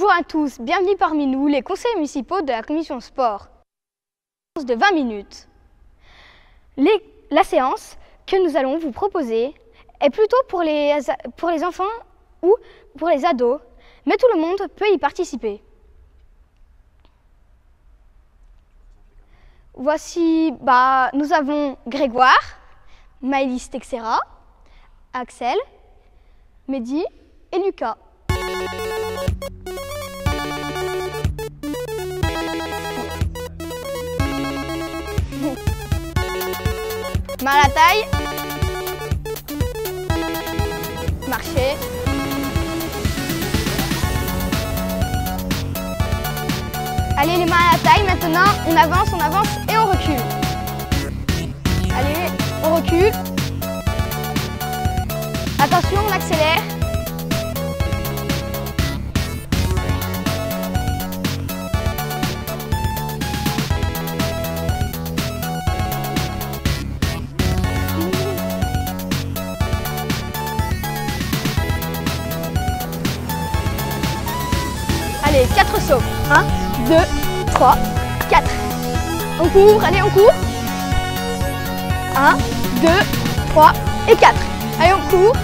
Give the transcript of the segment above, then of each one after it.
Bonjour à tous, bienvenue parmi nous, les conseils municipaux de la commission sport. De 20 minutes. la séance que nous allons vous proposer est plutôt pour les, pour les enfants ou pour les ados, mais tout le monde peut y participer. Voici, bah, nous avons Grégoire, Maëlys Texera, Axel, Mehdi et Lucas. À la taille. Marcher. Allez, les mains à la taille. Maintenant, on avance, on avance et on recule. Allez, on recule. Attention, on accélère. Allez, 4 sauts. 1, 2, 3, 4. On court, allez, on court. 1, 2, 3 et 4. Allez, on court.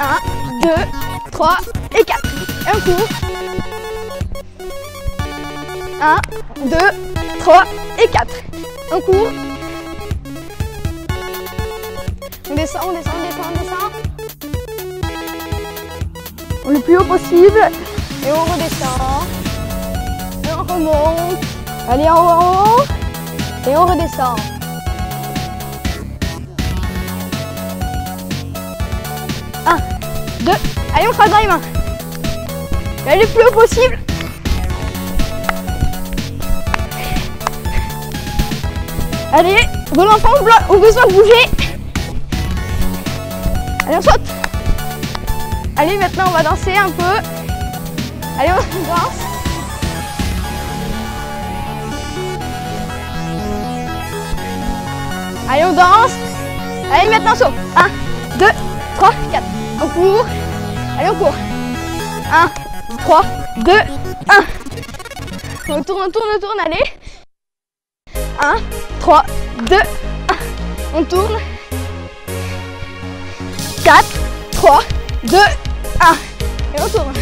1, 2, 3 et 4. Et on court. 1, 2, 3 et 4. On court. On descend, on descend, on descend, on descend le plus haut possible. Et on redescend. Et on remonte. Allez en haut, en haut. Et on redescend. Un, deux. Allez, on croise dans les mains. Allez le plus haut possible. Allez, vos enfants ont besoin de bouger. Allez, on saute. Allez, maintenant on va danser un peu. Allez, on danse. Allez, on danse. Allez, maintenant saut. 1, 2, 3, 4. On court. Allez, on court. 1, 3, 2, 1. On tourne, on tourne, on tourne, allez. 1, 3, 2, 1. On tourne. 4, 3, 2, 1. Et on tourne.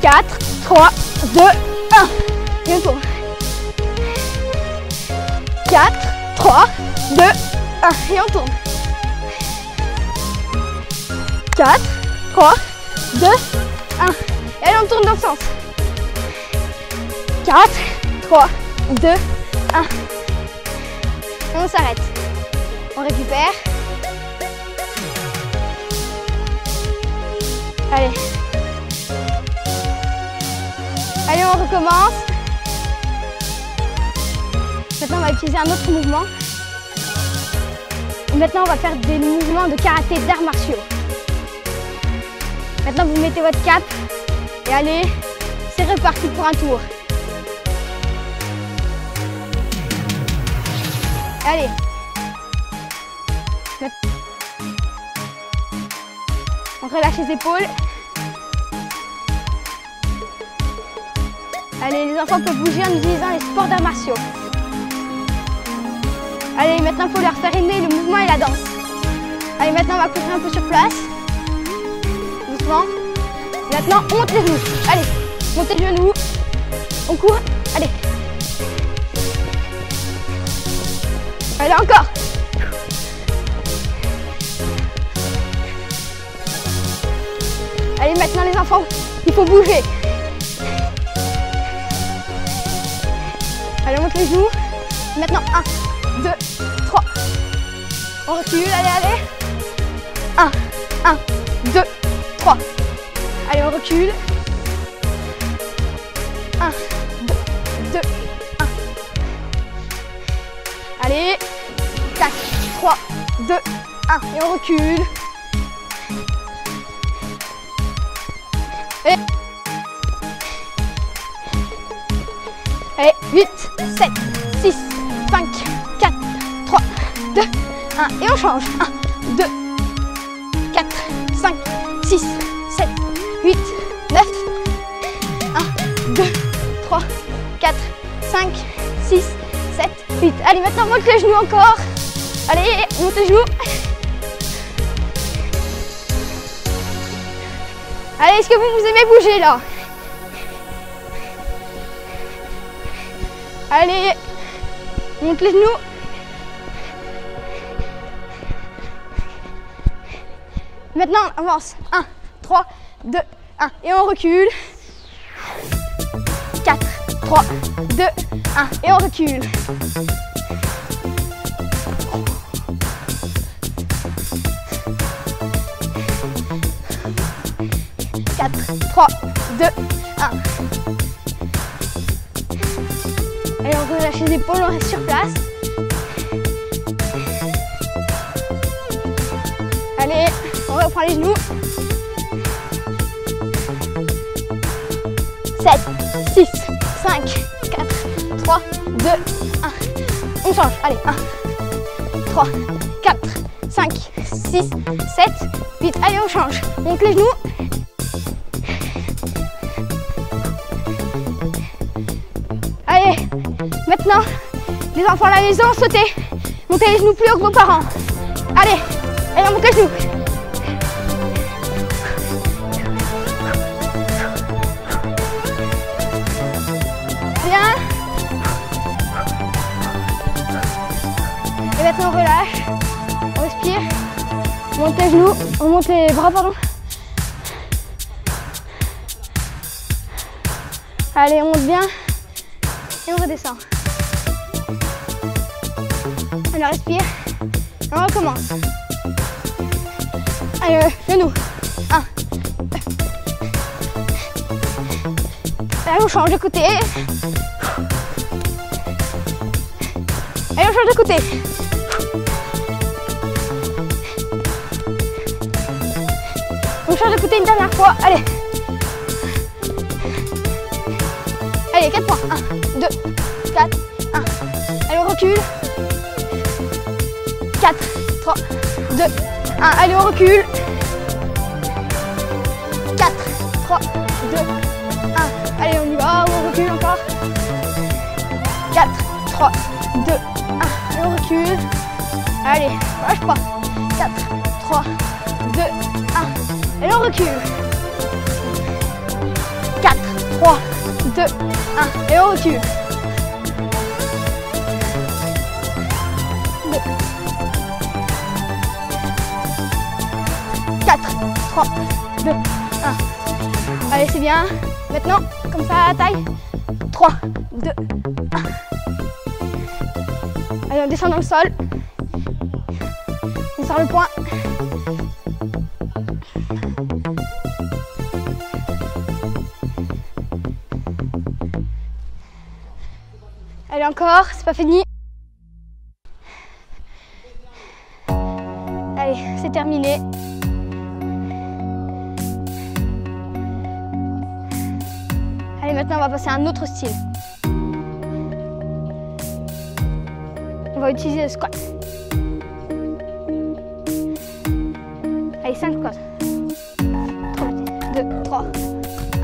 4, 3, 2, 1. Et on tourne. 4, 3, 2, 1. Et on tourne. 4, 3, 2, 1. Et on tourne dans le sens. 4, 3, 2, 1. Et on s'arrête. On récupère. Allez. Allez, on recommence. Maintenant, on va utiliser un autre mouvement. maintenant, on va faire des mouvements de karaté d'arts martiaux. Maintenant, vous mettez votre cap et allez, c'est reparti pour un tour. Allez. On relâche les épaules. Allez, les enfants peuvent bouger en utilisant les sports d'arts martiaux. Allez, maintenant, il faut leur faire aimer le mouvement et la danse. Allez, maintenant, on va courir un peu sur place. Doucement. Maintenant, on monte les genoux. Allez, montez les genoux. On court. Allez. Allez, encore. Maintenant, les enfants, il faut bouger. Allez, on monte. Maintenant, 1, 2, 3. On recule, allez, allez. 1, 1, 2, 3. Allez, on recule. 1, 2, 2, 1. Allez. 4, 3, 2, 1. Et on recule. Et... Allez, 8, 7, 6, 5, 4, 3, 2, 1. Et on change. 1, 2, 4, 5, 6, 7, 8, 9, 1, 2, 3, 4, 5, 6, 7, 8. Allez, maintenant monte les genoux encore. Allez, monte les genoux. Allez, est-ce que vous, vous aimez bouger là Allez, monte les genoux. Maintenant, on avance. 1, 3, 2, 1. Et on recule. 4, 3, 2, 1. Et on recule. 3, 2, 1. Allez, on relâche les épaules, on reste sur place. Allez, on reprend les genoux. 7, 6, 5, 4, 3, 2, 1. On change. Allez, 1, 3, 4, 5, 6, 7, 8. Allez, on change. Monte les genoux. Maintenant, les enfants à la maison, sautez. Montez les genoux plus haut que vos parents. Allez, allez, on monte les genoux. Bien. Et maintenant, on relâche. On respire. On monte les genoux. On monte les bras, pardon. Allez, on monte bien. Et on redescend. On respire. On recommence. Allez, genoux. Un. Allez, on change de côté. Allez, on change de côté. On change de côté une dernière fois. Allez. Allez, 4 points. 1, 2, 4, 1. Allez, on recule. 4, 3, 2, 1. Allez, on recule. 4, 3, 2, 1. Allez, on y va. On recule encore. 4, 3, 2, 1. Allez, on recule. Allez, lâche pas. 4, 3, 2, 1. Allez, on recule. 4, 3, 2, 1. Et on recule. 3, 2, 1. Allez, c'est bien. Maintenant, comme ça, à la taille. 3, 2, 1. Allez, on descend dans le sol. On sort le poing. Allez, encore, c'est pas fini. Passer à un autre style. On va utiliser le squat. Allez, 5 squats. 2, 3.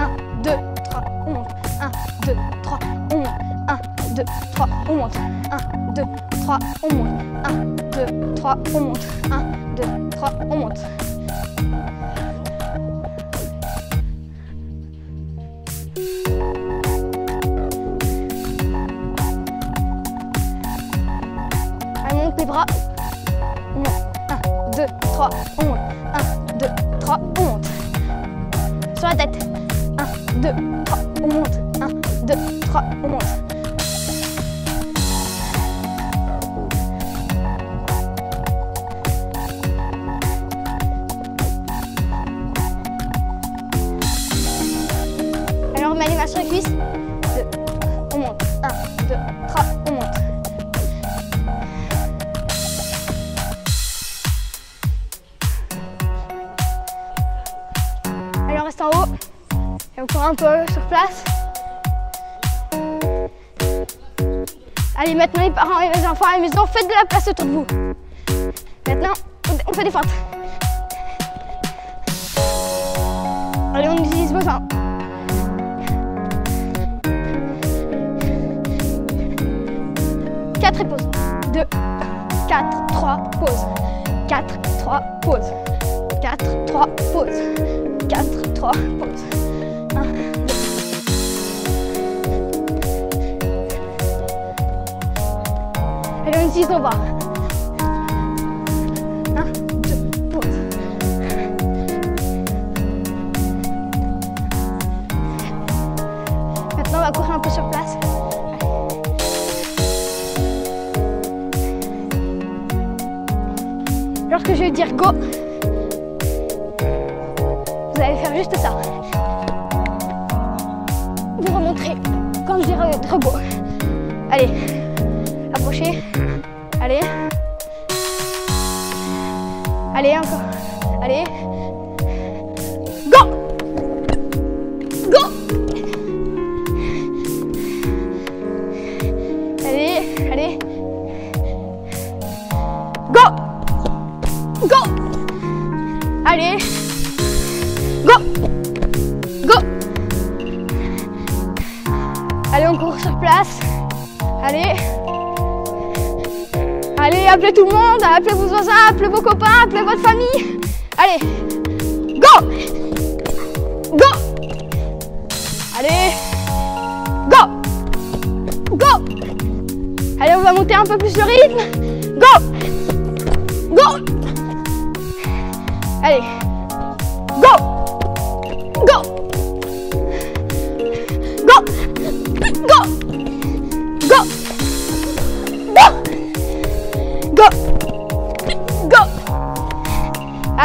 1, 2, 3. On monte. 1, 2, 3. On monte. 1, 2, 3. On monte. 1, 2, 3. On monte. 1, 2, 3. On monte. 1, 2, 3. On monte. 3. On monte. 1, 2, 3. On monte. Sur la tête. 1, 2, 3. On monte. 1, 2, 3. On sur place. Allez, maintenant les parents et les enfants à la maison, faites de la place autour de vous. Maintenant, on fait des feintes. fin. Quatre et pause. Deux, quatre, trois, pause. Quatre, trois, pause. Quatre, trois, pause. Quatre, trois, pause. Allez, on utilise nos bras. Un, deux, pause. Maintenant, on va courir un peu sur place. Lorsque je vais dire go, vous allez faire juste ça. Vous remonterez quand je dirai go. Allez, approchez. Allez, encore. Allez. Appelez tout le monde, appelez vos voisins, appelez vos copains, appelez votre famille. Allez Go! Go! Allez Go! Go! Allez, on va monter un peu plus le rythme. Go! Go! Allez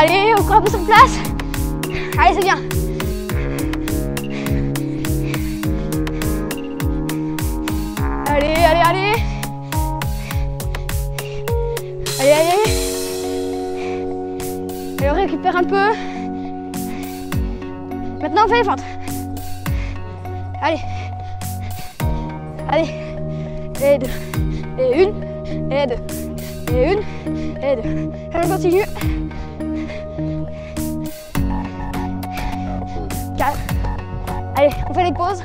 Allez, on court un peu sur place. Allez, c'est bien. Allez, allez, allez. Allez, allez. Allez, on récupère un peu. Maintenant, on fait les fentes. Allez. Allez. Et deux. Et une. Et deux. Et une. Et deux. Allez, on continue. Allez, on fait les pauses.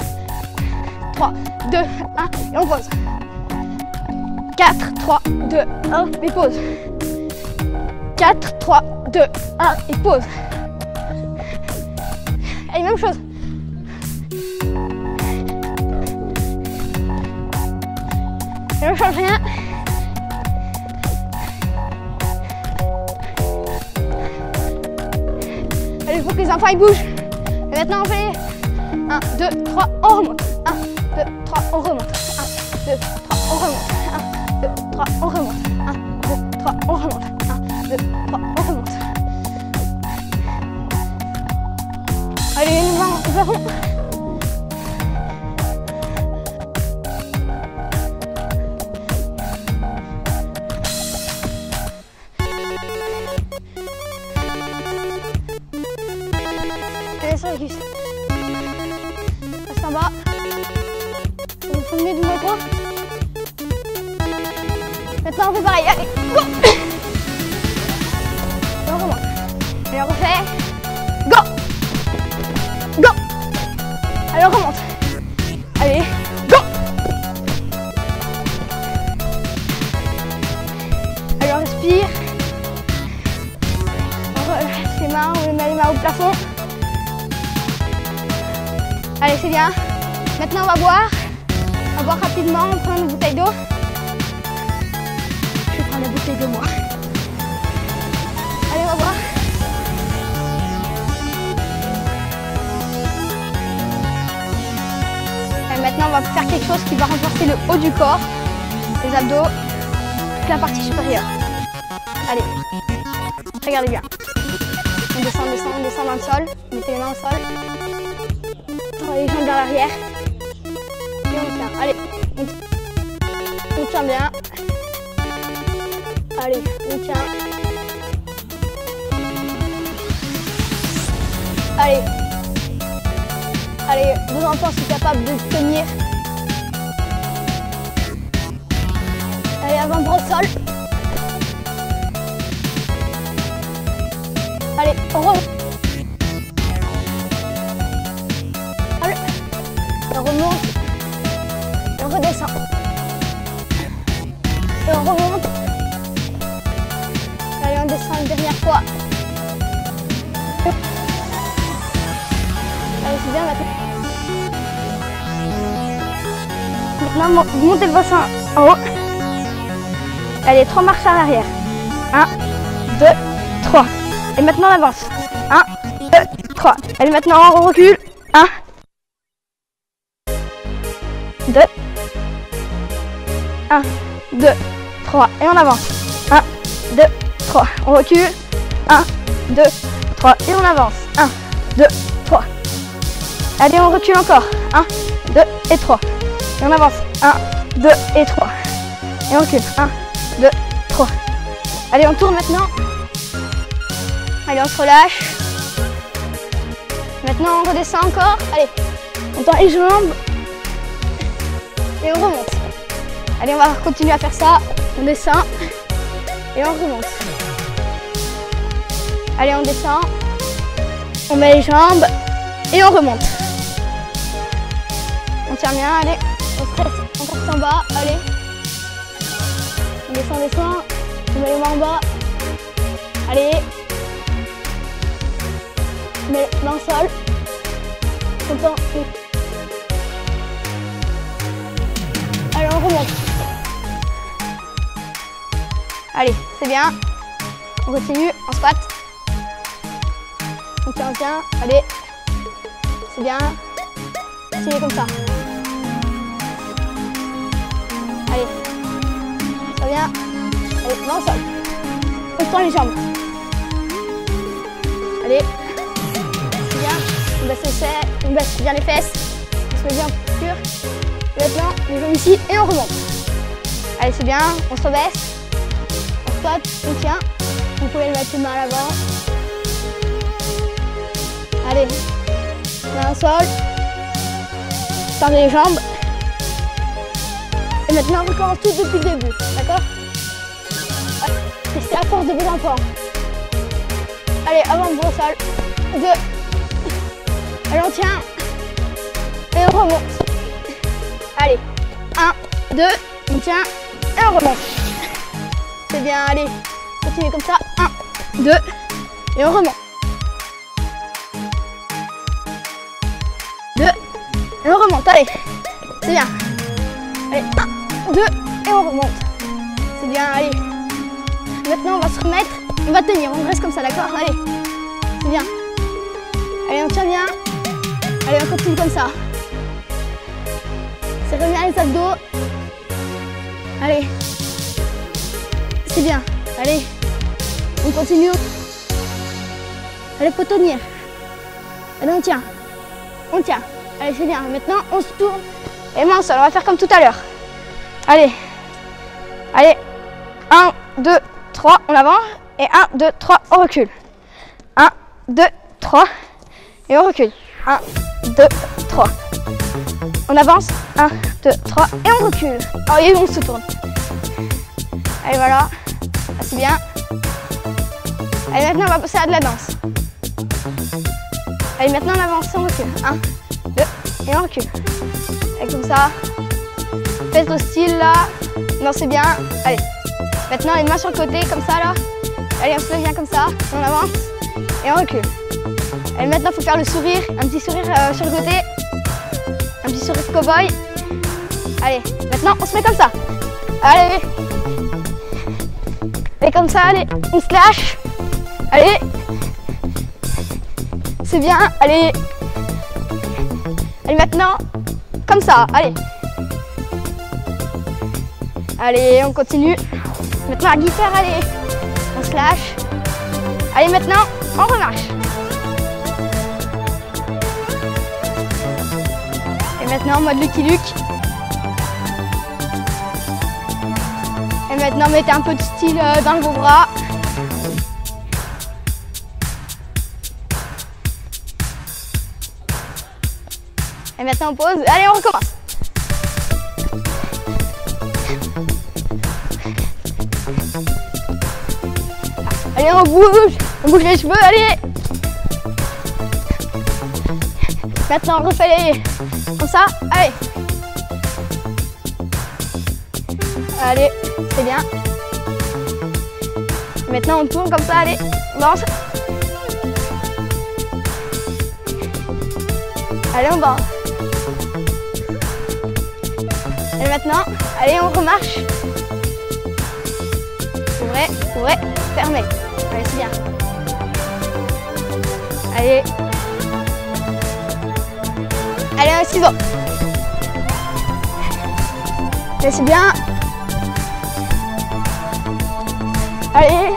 3, 2, 1, et on pose. 4, 3, 2, 1, et pause. 4, 3, 2, 1, et pause. Allez, même chose. Et on change rien. Allez, il faut que les enfants ils bougent. Et maintenant on fait 1, 2, 3, on remonte. 1, 2, 3, on remonte. 1, 2, 3, on remonte. 1, 2, 3, on remonte. 1, 2, 3, on remonte. 1, 2, 3, on remonte. Allez, les mains les mains au plafond. Allez, c'est bien. Maintenant, on va boire. On va boire rapidement. On prend une bouteille d'eau. Je vais prendre la bouteille de moi. Allez, on va boire. Maintenant, on va faire quelque chose qui va renforcer le haut du corps, les abdos, toute la partie supérieure. Allez, regardez bien. On descend, on descend, on descend dans le sol. Mettez les mains au sol. Les jambes vers l'arrière. Et on tient. Allez, on tient. On tient bien. Allez, on tient. Allez. Allez, vos enfants sont capables de tenir. Allez, avant-bras au sol. Allez. Allez. On remonte. On redescend. On remonte. Allez, on descend une dernière fois. Allez, c'est bien, la Maintenant, montez le bassin en haut. Allez, trois marches à l'arrière. 1, 2, 3. Et maintenant on avance. 1, 2, 3. Allez, maintenant on recule. 1, 2, 1, 2, 3. Et on avance. 1, 2, 3. On recule. 1, 2, 3. Et on avance. 1, 2, 3. Allez, on recule encore. 1, 2 et 3. Et on avance. 1, 2 et 3. Et on recule. 1, 2, 3. Allez, on tourne maintenant. Allez, on se relâche. Maintenant, on redescend encore. Allez, on tend les jambes. Et on remonte. Allez, on va continuer à faire ça. On descend. Et on remonte. Allez, on descend. On met les jambes. Et on remonte. On tient bien, allez. On on reste en bas, allez. On descend, on descend. On met les mains en bas. Allez. Les mains au sol. On tend. Allez, on remonte. Allez, c'est bien. On continue, on squat. On tient, on tient. Allez. C'est bien. Continuez comme ça. Allez. Ça vient. Allez, main au sol. On tend les jambes. Allez. C'est. On baisse les fesses. On baisse bien les fesses. On se met bien pur. Maintenant, les jambes ici et on remonte. Allez, c'est bien. On se rebaisse. On squat. On tient. Vous pouvez le mettre une main à l'avant. Allez. Main au sol. Tendez les jambes. Et maintenant, on recommence tout depuis le début. D'accord? Restez à force de vos enfants. Allez, avant vous au sol. Deux. Allez, on tient. Et on remonte. Allez. Un, deux, on tient. Et on remonte. C'est bien, allez. Continuez comme ça. Un, deux. Et on remonte. Deux. Et on remonte. Allez. C'est bien. Allez. Un, deux. Et on remonte. C'est bien, allez. Maintenant, on va se remettre. On va tenir. On reste comme ça, d'accord? Allez. C'est bien. Allez, on tient bien. Allez, on continue comme ça. Serrez bien les abdos. Allez. C'est bien. Allez. On continue. Allez, faut tenir. Allez, on tient. On tient. Allez, c'est bien. Maintenant, on se tourne. Et main sol. On va faire comme tout à l'heure. Allez. Allez. 1, 2, 3. On avance. Et 1, 2, 3. On recule. 1, 2, 3. Et on recule. 1, 2, 3. On avance. 1, 2, 3. Et on recule. Et on se tourne. Allez, voilà. C'est bien. Allez, maintenant, on va passer à de la danse. Allez, maintenant, on avance, on recule. 1, 2, et on recule. Allez, comme ça. Faites au style, là. Non, bien. Allez. Maintenant, les mains sur le côté, comme ça, là. Allez, on se lève bien comme ça. On avance. Et on recule. Allez, maintenant, il faut faire le sourire. Un petit sourire euh, sur le côté. Un petit sourire cow-boy. Allez, maintenant, on se met comme ça. Allez. Et comme ça, allez, on se lâche. Allez. C'est bien, allez. Allez, maintenant, comme ça, allez. Allez, on continue. Maintenant, la guitare, allez. On se lâche. Allez, maintenant, on remarche. Maintenant, mode Lucky Luke. Et maintenant, mettez un peu de style euh, dans vos bras. Et maintenant, on pose. Allez, on recommence. Allez, on bouge. On bouge les cheveux, allez. Maintenant, on refait les... Comme ça, allez. Allez, c'est bien. Maintenant, on tourne comme ça, allez. On danse. Allez, on va. Et maintenant, allez, on remarche. Ouvrez, ouvrez, fermez. Allez, c'est bien. Allez. Allez. Allez, c'est bien. Allez.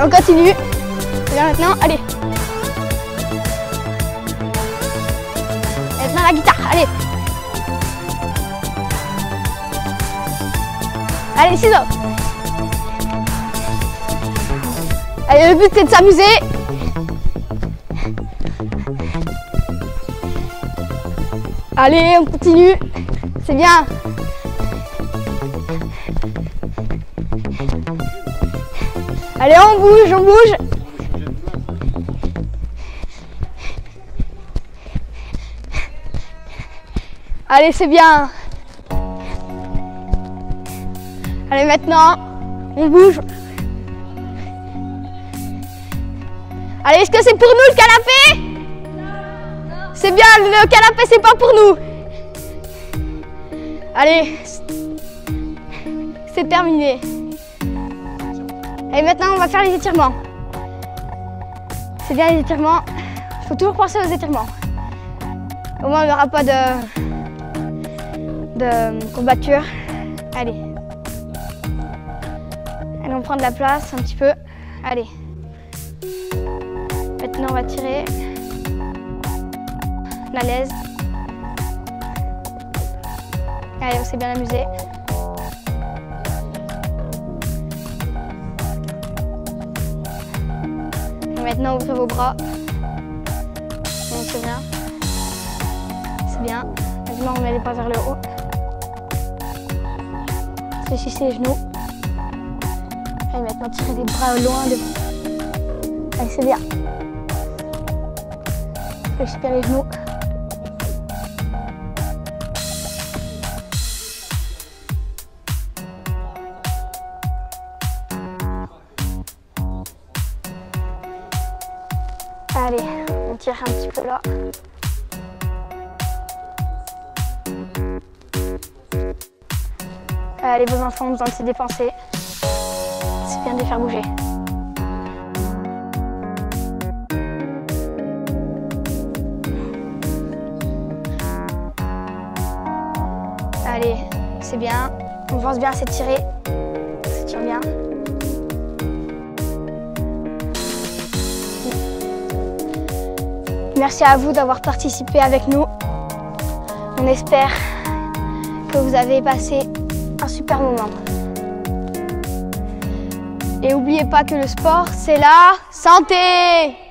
on continue. Là maintenant, allez. Maintenant la guitare, allez. Allez, ciseaux. Allez, le but c'est de s'amuser. Allez, on continue. C'est bien. Allez, on bouge, on bouge. Allez, c'est bien. Allez, maintenant, on bouge. Allez, est-ce que c'est pour nous le canapé? C'est bien, le canapé, c'est pas pour nous. Allez, c'est terminé. Et maintenant, on va faire les étirements. C'est bien les étirements. Il faut toujours penser aux étirements. Au moins, il n'y aura pas de, de courbature. Allez. Allez, on prend de la place un petit peu. Allez. Maintenant, on va tirer la laise. Allez, on s'est bien amusé. maintenant, ouvrez vos bras. c'est bien. C'est bien. Maintenant, on met les pas vers le haut. Fléchissez les genoux. Et maintenant, tirez les bras loin de Allez, c'est bien. Bien les genoux. Allez, vos enfants ont besoin de se dépenser. C'est bien de les faire bouger. Allez, c'est bien. On pense bien à s'étirer. Merci à vous d'avoir participé avec nous. On espère que vous avez passé un super moment. Et n'oubliez pas que le sport, c'est la santé